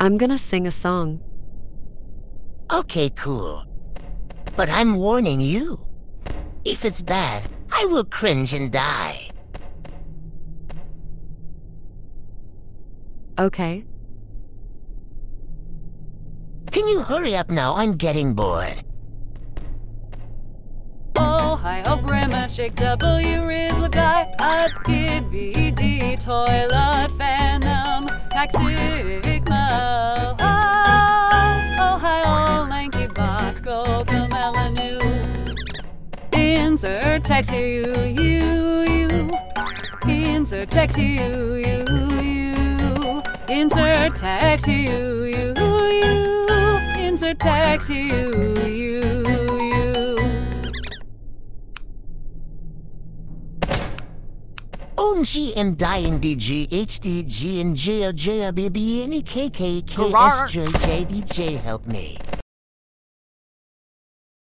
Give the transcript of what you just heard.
I'm gonna sing a song. Okay, cool. But I'm warning you. If it's bad, I will cringe and die. Okay. Can you hurry up now? I'm getting bored. Oh, hi, oh, grandma, shake W, Rizzle guy, at kid, BD, toilet, phantom, taxi, go, Insert text to you, you, you. Insert text to you, you, you. Insert text to you, you, you. Insert text to you, you, you. OMG am dying DG HDG and J J B B N E K K K S Gerard. J J D J help me.